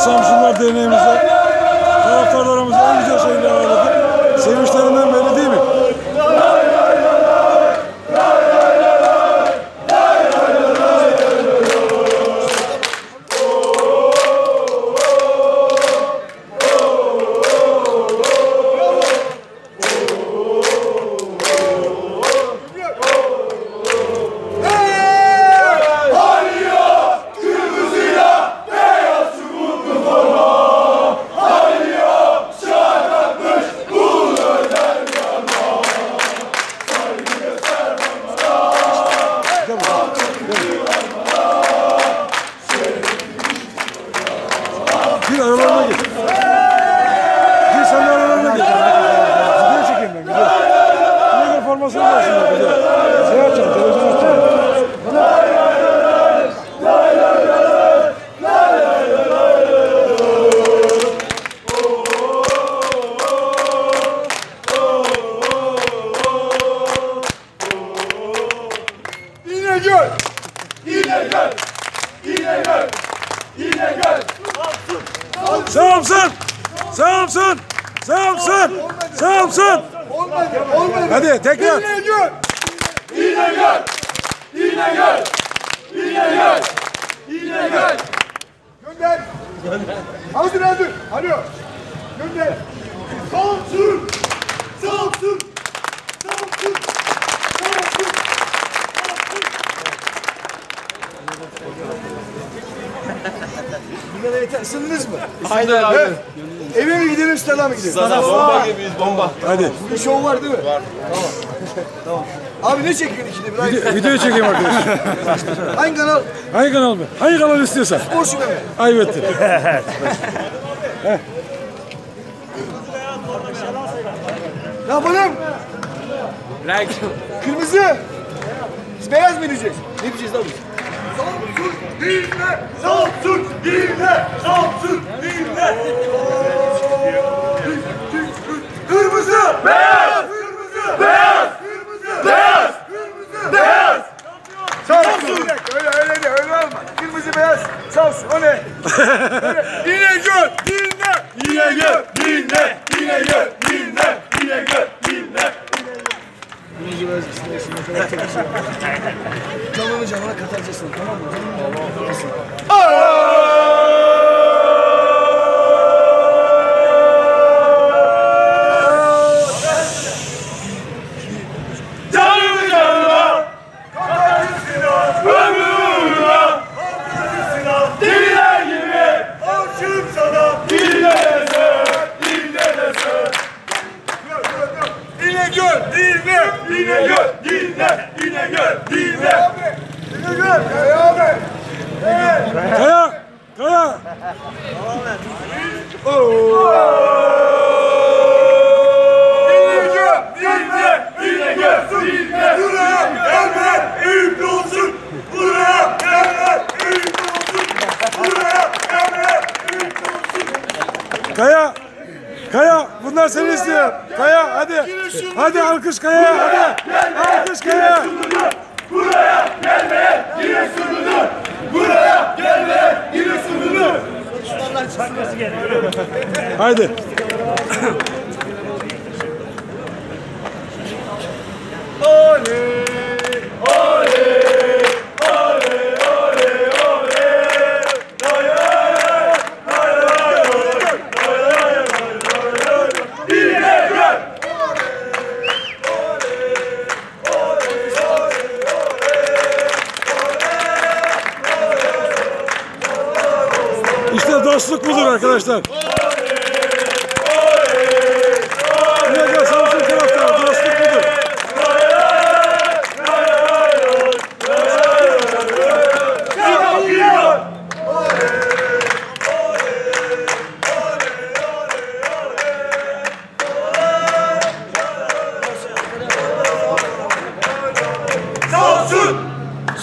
Samsunlar Derneğimizde taraftarlarımızı en güzel şekilde ağırladık. Sevinçlerinden belli aralarına gir. Gir sen de aralarına gir. Video çekeyim ben video. Göre formasını versinler video. Şey açacağım, televizyon açacağım. İnegöl! İnegöl! İnegöl! İnegöl! Samsun! Samsun! Samsun! Samsun! Olmadı, olmadı. Hadi tekrar. İnegöl! İnegöl! İnegöl! İnegöl! İnegöl! Gönder! Hazır hazır. Alo. Gönder. Samsun! Samsun! Kadar yeter. Isındınız mı? Aynen abi. Eve mi gidelim, stada mı gidelim? Sana bomba gibiyiz bomba. Hadi. Bir şov var değil mi? Var. Tamam. tamam. Abi ne çekiyorsun şimdi? Bırak. Video, video çekeyim arkadaş. Hangi kanal? Hangi kanal mı? Hangi kanal istiyorsan. Boş mu? Ayıp ettin. Ne yapalım? Renk. Kırmızı. Biz beyaz mı diyeceğiz? Ne diyeceğiz lan biz? Samsun dinle! Samsun dinle! Samsun dinle! Kırmızı! Beyaz! Kırmızı! Beyaz! Kırmızı! Beyaz! Kırmızı! Beyaz! Samsun! Öyle öyle değil, öyle olma. Kırmızı beyaz, Samsun, o ne? İnegöl, dinle! İnegöl, dinle! İnegöl, dinle! İnegöl, dinle! Canını canına katacaksın tamam mı? Canını canına katacaksın ömrüne Deliler gibi aşığım sana Dinle dese, dinle dese İnegöl, dinle, İnegöl, dinle, İnegöl, dinle. İnegöl, Kaya abi. Evet. Kaya! Kaya! İnegöl, dinle, İnegöl, dinle. Buraya gelme, eyüp olsun. Buraya gelme, eyüp olsun. Buraya gelme, eyüp Kaya! Kaya! Bunlar seni istiyor. Kaya hadi. Hadi alkış Kaya hadi. Alkış Kaya. Haydi. İşte dostluk budur arkadaşlar. İnegöl Samsun taraftarı dostluk budur.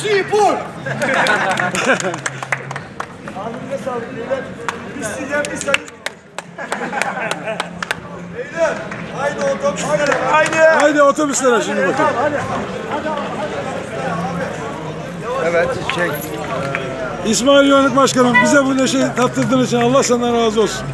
Sipur! Ağzınıza sağlık beyler. İsteyeceğim bir sayı. Beyler, haydi otobüslere. Haydi. Haydi otobüslere şimdi bakın. Evet, şey. İsmail Yönelik Başkanım bize bu neşeyi tattırdığın için Allah senden razı olsun.